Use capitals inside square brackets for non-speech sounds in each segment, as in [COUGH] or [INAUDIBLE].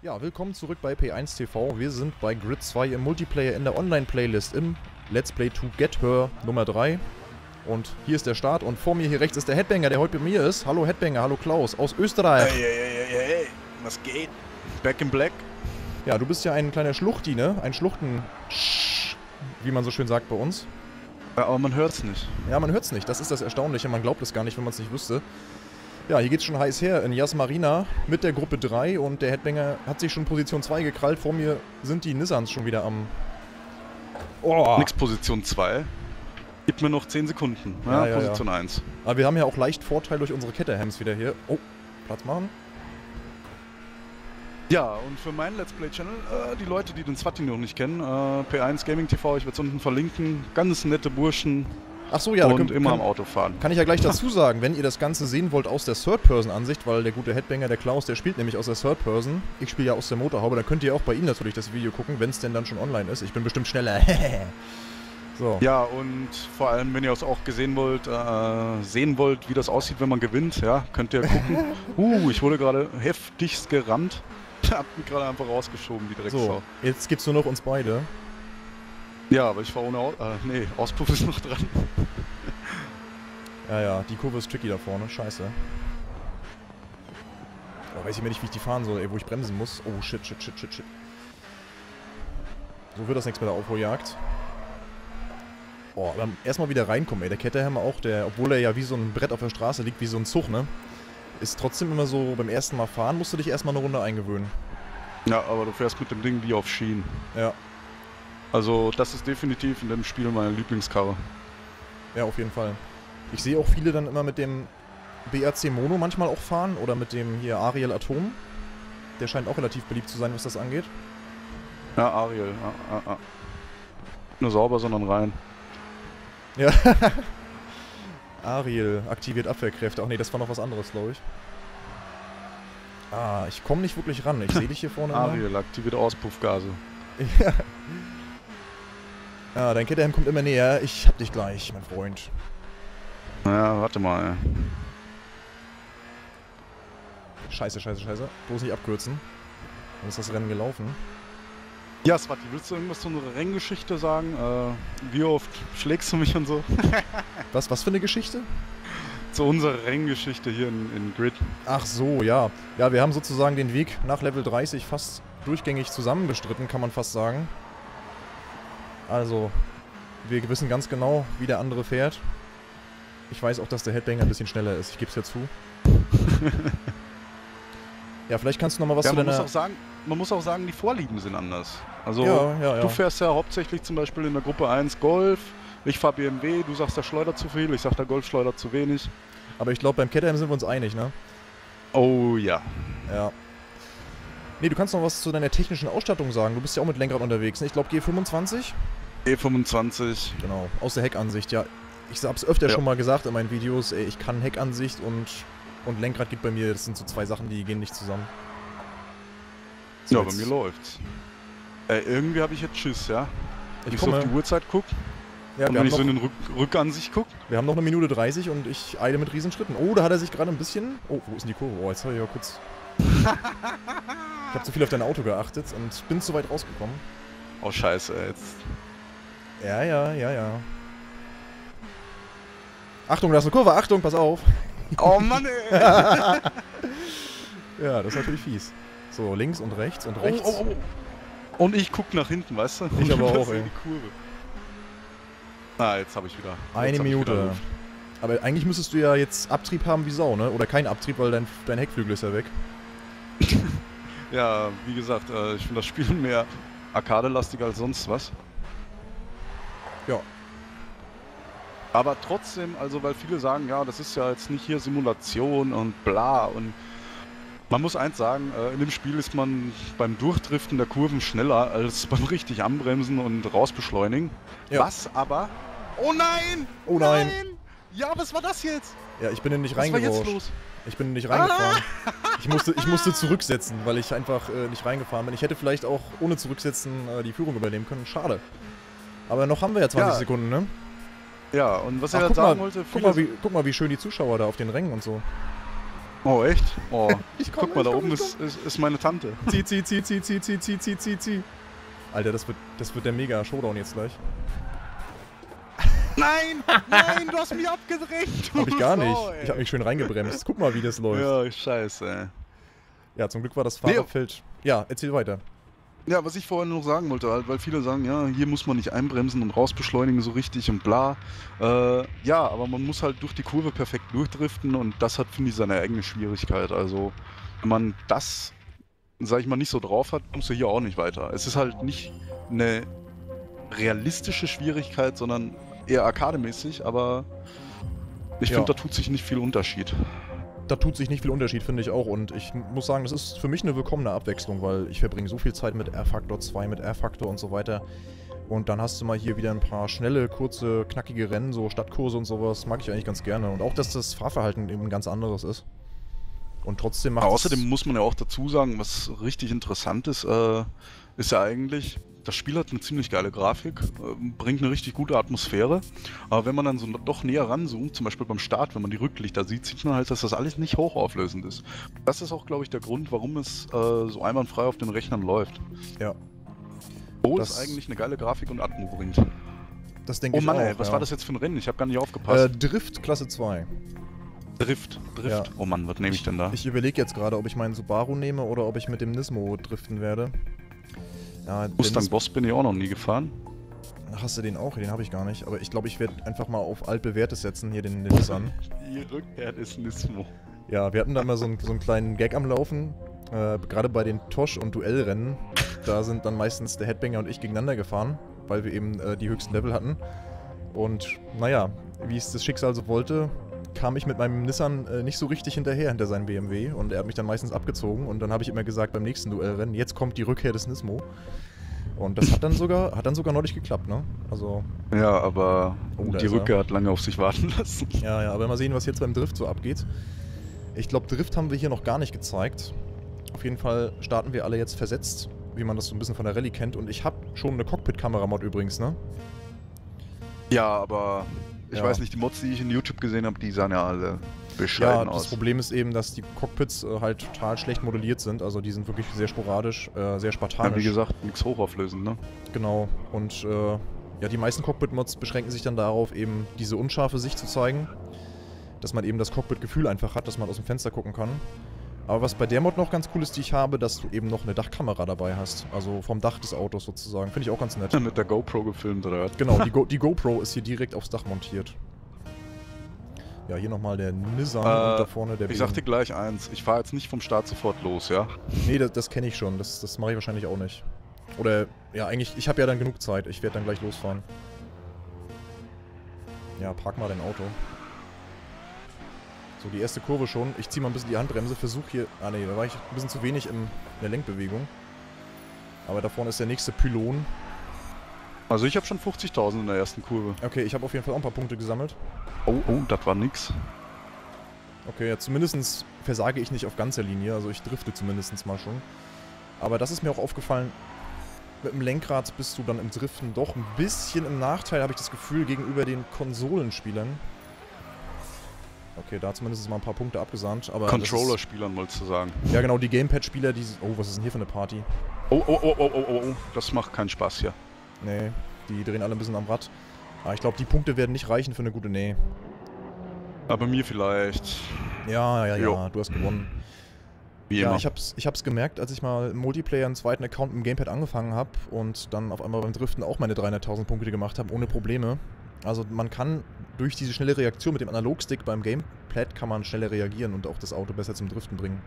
Ja, willkommen zurück bei P1 TV. Wir sind bei Grid 2 im Multiplayer in der Online-Playlist im Let's Play to Get Her Nummer 3. Und hier ist der Start und vor mir hier rechts ist der Headbanger, der heute bei mir ist. Hallo Headbanger, hallo Klaus aus Österreich. Hey, hey, hey, hey, was geht? Back in Black? Ja, du bist ja ein kleiner Schluchti, ne? Ein Schluchten... wie man so schön sagt bei uns. Ja, aber man hört's nicht. Ja, man hört's nicht. Das ist das Erstaunliche. Man glaubt es gar nicht, wenn man es nicht wüsste. Ja, hier geht's schon heiß her in Yas Marina mit der Gruppe 3 und der Headbanger hat sich schon Position 2 gekrallt. Vor mir sind die Nissans schon wieder am... Oh! Nix Position 2. Gib mir noch 10 Sekunden. Ja, ja, ja Position ja. 1. Aber wir haben ja auch leicht Vorteil durch unsere Ketterhams wieder hier. Oh, Platz machen. Ja, und für meinen Let's Play Channel, äh, die Leute, die den Swati noch nicht kennen, äh, P1 Gaming TV, ich werde es unten verlinken. Ganz nette Burschen, Ach so, ja. Und können, immer kann, am Auto fahren. Kann ich ja gleich [LAUGHS] dazu sagen, wenn ihr das Ganze sehen wollt aus der Third-Person-Ansicht, weil der gute Headbanger, der Klaus, der spielt nämlich aus der Third-Person. Ich spiele ja aus der Motorhaube, dann könnt ihr auch bei ihm natürlich das Video gucken, wenn es denn dann schon online ist. Ich bin bestimmt schneller. [LAUGHS] so. Ja, und vor allem, wenn ihr es auch gesehen wollt, äh, sehen wollt, wie das aussieht, wenn man gewinnt, ja, könnt ihr gucken. [LAUGHS] uh, ich wurde gerade heftigst gerammt. Hab mich gerade einfach rausgeschoben, die Drecksau. So, jetzt gibt's nur noch uns beide. Ja, aber ich fahre ohne Au äh, nee, Auspuff ist noch dran. ja, ja, die Kurve ist tricky da vorne, scheiße. Oh, weiß ich mir nicht, wie ich die fahren soll, ey, wo ich bremsen muss. Oh, shit, shit, shit, shit, shit. So wird das nichts mit der Aufholjagd. Oh, dann erstmal wieder reinkommen, ey. Der Ketterhammer auch, der, obwohl er ja wie so ein Brett auf der Straße liegt, wie so ein Zug, ne? Ist trotzdem immer so, beim ersten Mal fahren musst du dich erstmal eine Runde eingewöhnen. Ja, aber du fährst mit dem Ding wie auf Schienen. Ja, also das ist definitiv in dem Spiel meine Lieblingskarre. Ja, auf jeden Fall. Ich sehe auch viele dann immer mit dem BRC Mono manchmal auch fahren oder mit dem hier Ariel Atom. Der scheint auch relativ beliebt zu sein, was das angeht. Ja, Ariel. Ja, ja, ja. Nur sauber, sondern rein. Ja. [LAUGHS] Ariel aktiviert Abwehrkräfte. Ach nee, das war noch was anderes, glaube ich. Ah, ich komme nicht wirklich ran. Ich sehe [LAUGHS] dich hier vorne. Ariel aktiviert Auspuffgase. [LAUGHS] Ja. Ja, dein Ketterhemd kommt immer näher. Ich hab dich gleich, mein Freund. Ja, warte mal. Scheiße, scheiße, scheiße. Bloß nicht abkürzen. Dann ist das Rennen gelaufen. Ja, Swati, willst du irgendwas zu unserer Renngeschichte sagen? Äh, wie oft schlägst du mich und so? [LAUGHS] was, was für eine Geschichte? Zu unserer Renngeschichte hier in, in Grid. Ach so, ja. Ja, wir haben sozusagen den Weg nach Level 30 fast durchgängig zusammen bestritten, kann man fast sagen. Also, wir wissen ganz genau, wie der andere fährt. Ich weiß auch, dass der Headbanger ein bisschen schneller ist. Ich gebe es ja zu. [LAUGHS] ja, vielleicht kannst du noch mal was ja, zu man deiner... Muss auch sagen, man muss auch sagen, die Vorlieben sind anders. Also, ja, ja, ja. du fährst ja hauptsächlich zum Beispiel in der Gruppe 1 Golf. Ich fahre BMW, du sagst, der schleudert zu viel. Ich sag, der Golf schleudert zu wenig. Aber ich glaube, beim Caterham sind wir uns einig, ne? Oh ja. Ja. Nee, du kannst noch was zu deiner technischen Ausstattung sagen. Du bist ja auch mit Lenkrad unterwegs, ne? Ich glaube G25? E25. Genau, aus der Heckansicht, ja. Ich hab's öfter ja. schon mal gesagt in meinen Videos, ey, ich kann Heckansicht und, und Lenkrad geht bei mir, das sind so zwei Sachen, die gehen nicht zusammen. So, ja, bei mir läuft's. Äh, irgendwie habe ich jetzt Schiss, ja? Ich, ich so auf die Uhrzeit guck. Ja, und wenn ich so in den Rück Rückansicht guck. Wir haben noch eine Minute 30 und ich eile mit Riesenschritten. Oh, da hat er sich gerade ein bisschen... Oh, wo ist denn die Kurve? Oh, jetzt habe ich ja kurz... ich habe zu viel auf dein Auto geachtet und bin zu weit rausgekommen. Oh, scheiße, jetzt... Ja, ja, ja, ja. Achtung, da ist eine Kurve. Achtung, pass auf. Oh Mann, ey. [LAUGHS] ja, das ist natürlich fies. So, links und rechts und rechts. Oh, oh, oh. Und ich guck nach hinten, weißt du? Ich aber [LAUGHS] auch, ey. Die Kurve. Ah, jetzt habe ich wieder. Eine Minute. Wieder aber eigentlich müsstest du ja jetzt Abtrieb haben wie Sau, ne? Oder kein Abtrieb, weil dein, dein Heckflügel ist ja weg. [LAUGHS] ja, wie gesagt, äh, ich finde das Spiel mehr arcade-lastiger als sonst was. Ja. Aber trotzdem, also weil viele sagen, ja, das ist ja jetzt nicht hier Simulation und bla und man muss eins sagen, äh, in dem Spiel ist man beim Durchdriften der Kurven schneller als beim richtig Anbremsen und rausbeschleunigen. Ja. Was aber... Oh nein! Oh nein! nein! Ja, was war das jetzt? Ja, ich bin in nicht reingerutscht. Ich bin nicht reingefahren. Ah! Ich, musste, ich musste [LAUGHS] zurücksetzen, weil ich einfach äh, nicht reingefahren bin. Ich hätte vielleicht auch ohne Zurücksetzen äh, die Führung übernehmen können. Schade. Aber noch haben wir ja 20 ja. Sekunden, ne? Ja, und was Ach, er sagen mal, wollte... Guck mal, wie, guck mal, wie schön die Zuschauer da auf den Rängen und so. Oh, echt? Oh, [LAUGHS] Ich komm, guck mal, ich da komm, oben ist, ist, ist meine Tante. Zieh, [LAUGHS] zieh, zieh, zieh, zieh, zieh, zieh, zieh, zieh, zieh. Alter, das wird, das wird der mega Showdown jetzt gleich. Nein! Nein, du hast mich abgedreht! Hab ich gar nicht. ey. Ich hab mich schön reingebremst. Guck mal, wie das läuft. Ja, Ja, scheiße, ey. zum Glück war das Nee, Fahrerfeld. Ja, erzähl weiter. Ja, was ich vorhin noch sagen wollte, halt, weil viele sagen, ja, hier muss man nicht einbremsen und rausbeschleunigen so richtig und bla. Äh, ja, aber man muss halt durch die Kurve perfekt durchdriften und das hat, finde ich, seine eigene Schwierigkeit. Also, wenn man das, sag ich mal, nicht so drauf hat, kommst du hier auch nicht weiter. Es ist halt nicht eine realistische Schwierigkeit, sondern eher arkademäßig, aber ich Ja. finde, da tut sich nicht viel Unterschied. Da tut sich nicht viel Unterschied, finde ich auch. Und ich muss sagen, das ist für mich eine willkommene Abwechslung, weil ich verbringe so viel Zeit mit R-Faktor 2, mit R-Faktor und so weiter. Und dann hast du mal hier wieder ein paar schnelle, kurze, knackige Rennen, so Stadtkurse und sowas. Mag ich eigentlich ganz gerne. Und auch, dass das Fahrverhalten eben ein ganz anderes ist. Und trotzdem macht außerdem muss man ja auch dazu sagen, was richtig interessant ist, äh, ist ja eigentlich, das Spiel hat eine ziemlich geile Grafik, äh, bringt eine richtig gute Atmosphäre. Aber wenn man dann so doch näher ranzoomt, zum Beispiel beim Start, wenn man die Rücklichter sieht, sieht man halt, dass das alles nicht hochauflösend ist. Das ist auch, glaube ich, der Grund, warum es äh, so einwandfrei auf den Rechnern läuft. Ja, Wo Das- es eigentlich eine geile Grafik und Atmo bringt. das denke Oh ich Mann, auch. ey, was ja. war das jetzt für ein Rennen? Ich habe gar nicht Äh, aufgepasst. Drift Klasse 2. Drift, Drift. ja. Oh Mann, was nehme ich denn da? Ich überlege jetzt gerade, ob ich meinen Subaru nehme oder ob ich mit dem Nismo driften werde. Ja, Mustang Boss bin ich auch noch nie gefahren. Hast du den auch? Den habe ich gar nicht. Aber ich glaube, ich werde einfach mal auf altbewährtes setzen, hier den, Nissan. Die Rückkehr des Nismo. Ja, wir hatten da mal so einen, so einen kleinen Gag am Laufen. Äh, Gerade bei den Tosh- und Duellrennen. Da sind dann meistens der Headbanger und ich gegeneinander gefahren, weil wir eben äh, die höchsten Level hatten. Und naja, wie es das Schicksal so wollte, kam ich mit meinem Nissan äh, nicht so richtig hinterher hinter seinem BMW. Und er hat mich dann meistens abgezogen. Und dann habe ich immer gesagt beim nächsten Duellrennen, jetzt kommt die Rückkehr des Nismo. Und das hat dann sogar, hat dann sogar neulich geklappt, ne? Also, Ja, aber Oh, die. Rückkehr hat lange auf sich warten [LAUGHS] lassen. Ja, ja, aber mal sehen, was jetzt beim Drift so abgeht. Ich glaube, Drift haben wir hier noch gar nicht gezeigt. Auf jeden Fall starten wir alle jetzt versetzt, wie man das so ein bisschen von der Rallye kennt. Und ich habe schon eine Cockpit-Kamera-Mod übrigens, ne? Ja, aber ich Ja. weiß nicht, die Mods, die ich in YouTube gesehen habe, die sahen ja alle Ja, bescheiden das aus. Problem ist eben, dass die Cockpits äh, halt total schlecht modelliert sind. Also die sind wirklich sehr sporadisch, äh, sehr Ja, spartanisch. wie gesagt, nichts hochauflösend, ne? Genau. Und äh, ja, die meisten Cockpit-Mods beschränken sich dann darauf, eben diese unscharfe Sicht zu zeigen. Dass man eben das Cockpit-Gefühl einfach hat, dass man aus dem Fenster gucken kann. Aber was bei der Mod noch ganz cool ist, die ich habe, dass du eben noch eine Dachkamera dabei hast. Also vom Dach des Autos sozusagen. Finde ich auch ganz nett. [LAUGHS] Mit der GoPro gefilmt oder was? Genau, die, [LAUGHS] Go die GoPro ist hier direkt aufs Dach montiert. Ja, hier nochmal der Nissan Äh, und da vorne der Ich sag dir gleich eins, ich fahre jetzt nicht vom Start sofort los, ja? Nee, das, das kenne ich schon. Das, das mache ich wahrscheinlich auch nicht. Oder, ja, eigentlich, ich habe ja dann genug Zeit. Ich werde dann gleich losfahren. Ja, park mal dein Auto. So, die erste Kurve schon. Ich ziehe mal ein bisschen die Handbremse, versuche hier... Ah, nee, da war ich ein bisschen zu wenig in, in der Lenkbewegung. Aber da vorne ist der nächste Pylon. Also ich habe schon 50.000 in der ersten Kurve. Okay, ich habe auf jeden Fall auch ein paar Punkte gesammelt. Oh, oh, das war nix. Okay, ja, zumindest versage ich nicht auf ganzer Linie, also ich drifte zumindest mal schon. Aber das ist mir auch aufgefallen, mit dem Lenkrad bist du dann im Driften doch ein bisschen im Nachteil, habe ich das Gefühl, gegenüber den Konsolenspielern. Okay, da zumindest mal ein paar Punkte das Controller-Spielern wolltest du sagen. Ja genau, die Gamepad-Spieler, die... Oh, was ist denn hier für eine Party? Oh, oh, oh, oh, oh, oh, oh, das macht keinen Spaß hier. Nee, die drehen alle ein bisschen am Rad. Aber ich glaube, die Punkte werden nicht reichen für eine gute... Nee. Aber mir vielleicht, Ja, ja, ja, Jo. du hast gewonnen. wie Ja, immer. ich hab's, ich hab's gemerkt, als ich mal im Multiplayer einen zweiten Account mit dem Gamepad angefangen habe und dann auf einmal beim Driften auch meine 300.000 Punkte gemacht habe, ohne Probleme. Also man kann durch diese schnelle Reaktion mit dem Analogstick beim Gamepad kann man schneller reagieren und auch das Auto besser zum Driften bringen.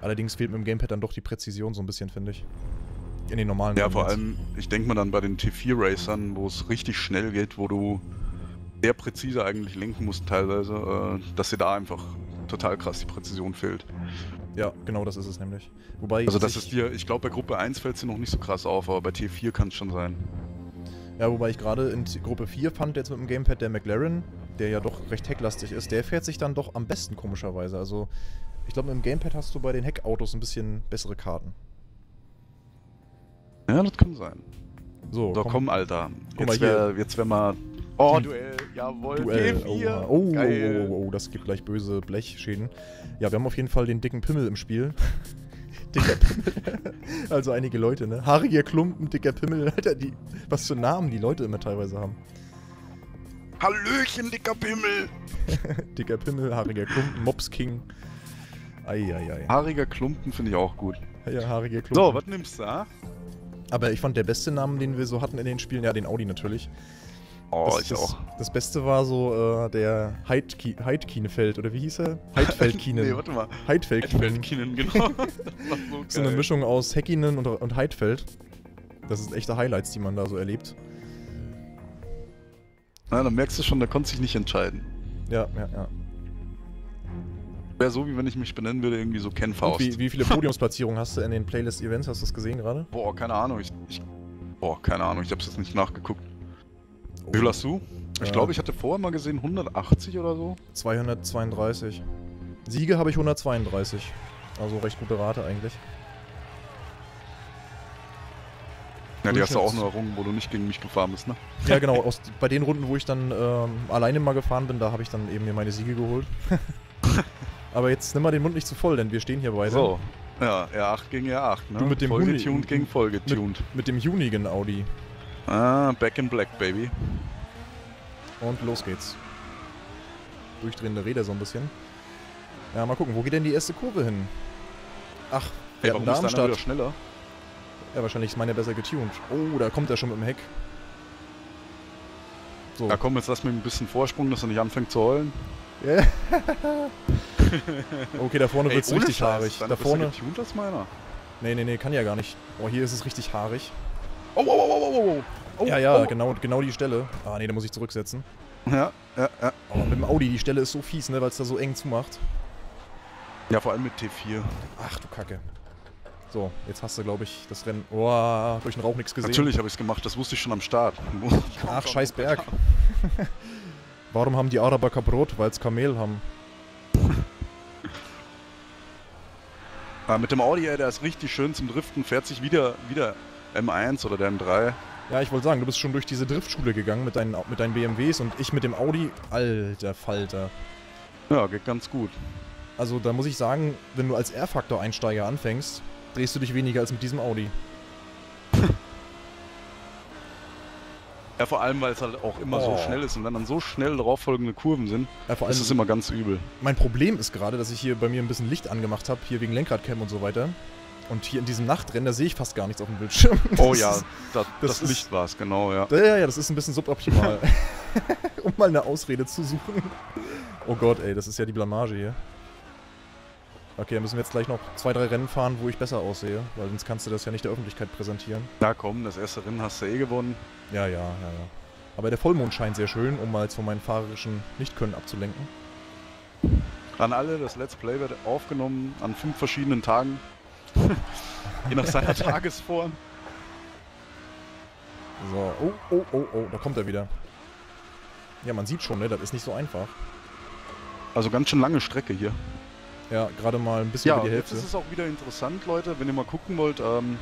Allerdings fehlt mit dem Gamepad dann doch die Präzision so ein bisschen, finde ich. In den normalen Ja, Rennen vor allem, ich denke mal dann bei den T4-Racern, wo es richtig schnell geht, wo du sehr präzise eigentlich lenken musst teilweise, äh, dass dir da einfach total krass die Präzision fehlt. Ja, genau das ist es nämlich. Wobei Also das ist dir, ich glaube bei Gruppe 1 fällt es dir noch nicht so krass auf, aber bei T4 kann es schon sein. Ja, wobei ich gerade in Gruppe 4 fand jetzt mit dem Gamepad der McLaren, der ja doch recht hecklastig ist, der fährt sich dann doch am besten komischerweise. Also ich glaube, mit dem Gamepad hast du bei den Heckautos ein bisschen bessere Karten. Ja, das kann sein. So, So, komm, Alter. Guck mal Jetzt wäre wär mal Oh, Duell, jawohl. Duell. G4. Oh, oh, oh, oh, oh, das gibt gleich böse Blechschäden. Ja, wir haben auf jeden Fall den dicken Pimmel im Spiel. Dicker Pimmel. [LAUGHS] also einige Leute, ne? Haariger Klumpen, dicker Pimmel. Alter, die, was für Namen die Leute immer teilweise haben. Hallöchen, dicker Pimmel. [LAUGHS] Dicker Pimmel, haariger Klumpen, Mops King. Eieiei. Haariger Klumpen finde ich auch gut. Ja, haariger Klumpen. So, was nimmst du, ah? Aber ich fand der beste Name, den wir so hatten in den Spielen, ja, den Audi natürlich. Oh, das, ich das, auch. Das Beste war so äh, der Heidki- Heidkienefeld, oder wie hieß er? [LAUGHS] Heidfeldkienen. nee, warte mal. Heidfeldkienen. Feldkinen, genau. [LAUGHS] So, So eine. Mischung aus Häkkinen und, und Heidfeld. Das sind echte Highlights, die man da so erlebt. Na, dann merkst du schon, der konnte sich nicht entscheiden. Ja, ja, ja. Wäre so, wie wenn ich mich benennen würde, irgendwie so Ken Faust. wie, wie viele [LAUGHS] Podiumsplatzierungen hast du in den Playlist-Events? Hast du das gesehen gerade? Boah, keine Ahnung. Ich, ich, boah, keine Ahnung. Ich hab's jetzt nicht nachgeguckt. Wie viel hast du? Ich Ja. glaube, ich hatte vorher mal gesehen 180 oder so. 232. Siege habe ich 132. Also recht gute Rate eigentlich. Ja, die hast du auch nur errungen, wo du nicht gegen mich gefahren bist, ne? Ja, [LAUGHS] genau. Aus, bei den Runden, wo ich dann ähm, alleine mal gefahren bin, da habe ich dann eben mir meine Siege geholt. [LAUGHS] Aber jetzt nimm mal den Mund nicht zu voll, denn wir stehen hier beide. So. Ja, R8 gegen R8, ne? Du mit dem Vollgetuned gegen vollgetuned. Mit dem Unigen Audi. Ah, back in black, baby. Und los geht's. Durchdrehende Räder so ein bisschen. Ja, mal gucken, wo geht denn die erste Kurve hin? Ach, wir Hey, warum da ist wieder schneller? Ja, wahrscheinlich ist meine besser getuned. Oh, da kommt er schon mit dem Heck. So. Ja, komm, jetzt lass mir ein bisschen Vorsprung, dass er nicht anfängt zu heulen. Ja. [LAUGHS] okay, da vorne wird's ohne richtig Scheiß, haarig. Da vorne. getuned als meiner. Nee, nee, nee, kann ja gar nicht. Oh, hier ist es richtig haarig. Oh, oh, oh, oh, oh, oh. ja, ja, oh. genau, genau die Stelle. Ah, nee, da muss ich zurücksetzen. Ja, ja, ja. Aber mit dem Audi, die Stelle ist so fies, ne, weil es da so eng zumacht. Ja, vor allem mit T4. Ach du Kacke. So, jetzt hast du, glaube ich, das Rennen. Oh, durch den Rauch nichts gesehen. Natürlich habe ich es gemacht, das wusste ich schon am Start. [LAUGHS] Ach, scheiß Berg. [LAUGHS] Warum haben die Araber kein Brot? Weil es Kamel haben. Ja, mit dem Audi, ey, der ist richtig schön zum Driften, fährt sich wieder, wieder M1 oder der M3. Ja, ich wollte sagen, du bist schon durch diese Driftschule gegangen mit deinen, mit deinen BMWs und ich mit dem Audi. Alter Falter. Ja, geht ganz gut. Also da muss ich sagen, wenn du als R-Faktor-Einsteiger anfängst, drehst du dich weniger als mit diesem Audi. [LAUGHS] Ja, vor allem, weil es halt auch immer Oh. so schnell ist und wenn dann so schnell darauffolgende Kurven sind, Ja, vor ist allem, es immer ganz übel. mein Problem ist gerade, dass ich hier bei mir ein bisschen Licht angemacht habe, hier wegen Lenkradcam und so weiter. Und hier in diesem Nachtrennen, da sehe ich fast gar nichts auf dem Bildschirm. [LAUGHS] Oh Das ja, ist- das, das das, Licht war es, genau, ja. Ja, ja, das ist ein bisschen suboptimal. [LAUGHS] um mal eine Ausrede zu suchen. Oh Gott, ey, das ist ja die Blamage hier. Okay, dann müssen wir jetzt gleich noch zwei, drei Rennen fahren, wo ich besser aussehe, weil sonst kannst du das ja nicht der Öffentlichkeit präsentieren. Na komm, das erste Rennen hast du eh gewonnen. Ja, ja, ja, ja. Aber der Vollmond scheint sehr schön, um mal jetzt von meinem fahrerischen Nichtkönnen abzulenken. An alle, das Let's Play wird aufgenommen an fünf verschiedenen Tagen. [LAUGHS] Je nach seiner [LAUGHS] Tagesform. So, oh, oh, oh, oh, da kommt er wieder. Ja, man sieht schon, ne, das ist nicht so einfach. Also ganz schön lange Strecke hier. Ja, gerade mal ein bisschen Ja, über die jetzt Hälfte. ist es auch wieder interessant, Leute, wenn ihr mal gucken wollt. Ähm,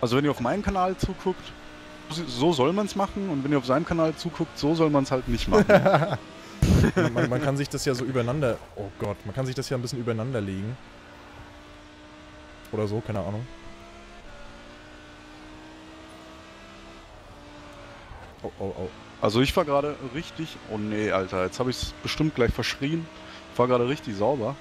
also wenn ihr auf meinen Kanal zuguckt, so soll man es machen. Und wenn ihr auf seinem Kanal zuguckt, so soll man es halt nicht machen. [LAUGHS] man, man kann sich das ja so übereinander. Oh Gott, man kann sich das ja ein bisschen übereinander legen. Oder so, keine Ahnung. Oh, oh, oh. Also ich war gerade richtig... Oh nee, Alter, jetzt habe ich es bestimmt gleich verschrien. Ich war gerade richtig sauber.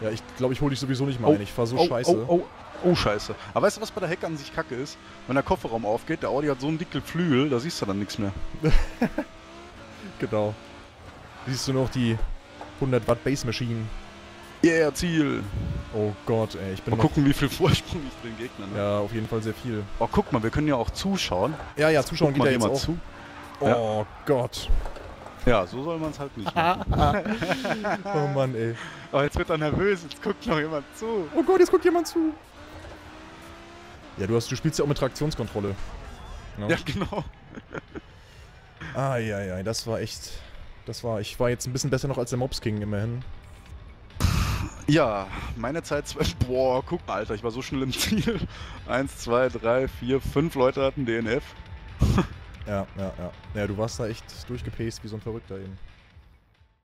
Ja, ich glaube, ich hole dich sowieso nicht mal Oh, ein. Ich fahr so oh, scheiße. Oh, oh, oh, scheiße. Aber weißt du, was bei der Hecke an sich kacke ist? Wenn der Kofferraum aufgeht, der Audi hat so einen dicken Flügel, da siehst du dann nichts mehr. [LAUGHS] Genau. Siehst du noch die 100 Watt Base Machine? Yeah, Ziel. Oh Gott, ey, ich bin Mal gucken, wie viel Vorsprung ich für den Gegner ne? Ja, auf jeden Fall sehr viel. Oh, guck mal, wir können ja auch zuschauen. Ja, ja, zuschauen Guck geht ja jetzt jemand auch. zu. Ja. Oh Gott. Ja, so soll man es halt nicht machen. [LAUGHS] Oh Mann, ey. Aber jetzt wird er nervös, jetzt guckt noch jemand zu. Oh Gott, jetzt guckt jemand zu. Ja, du, hast, du spielst ja auch mit Traktionskontrolle. Ne? Ja, genau. Eieiei, das war echt. Das war. Ich war jetzt ein bisschen besser noch als der Mobs King immerhin. Ja, meine Zeit. [LAUGHS] Boah, guck mal, Alter, ich war so schnell im Ziel. [LAUGHS] Eins, zwei, drei, vier, fünf Leute hatten DNF. [LAUGHS] Ja, ja, ja. Ja, du warst da echt durchgepaced wie so ein Verrückter eben.